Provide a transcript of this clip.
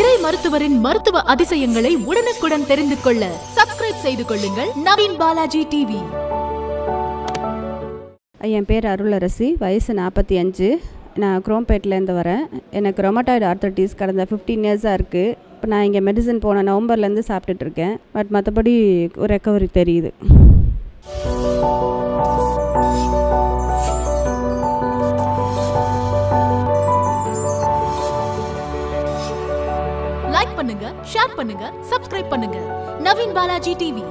இறை மருத்துவரின் மருத்துவ அதிசயங்களை உடனுக்குடன் தெரிந்து கொள்ள சப்ஸ்கிரைப் செய்து கொள்ளுங்கள். நவீன் பாலாஜி டிவி. என் பேர் அருளரசி வயசு நாற்பத்தி அஞ்சு. நான் குரோம்பேட்லேருந்து வரேன். எனக்கு ரொமட்டாய்டு ஆர்த்தட்டிஸ் கடந்த ஃபிஃப்டீன் இயர்ஸாக இருக்குது இப்போ நான் இங்கே மெடிசன் போன நவம்பர்லேருந்து சாப்பிட்டுட்ருக்கேன் பட் மற்றபடி ரெக்கவரி தெரியுது. லைக் பண்ணுங்க ஷேர் பண்ணுங்க சப்ஸ்கிரைப் பண்ணுங்க. நவீன் பாலாஜி டிவி.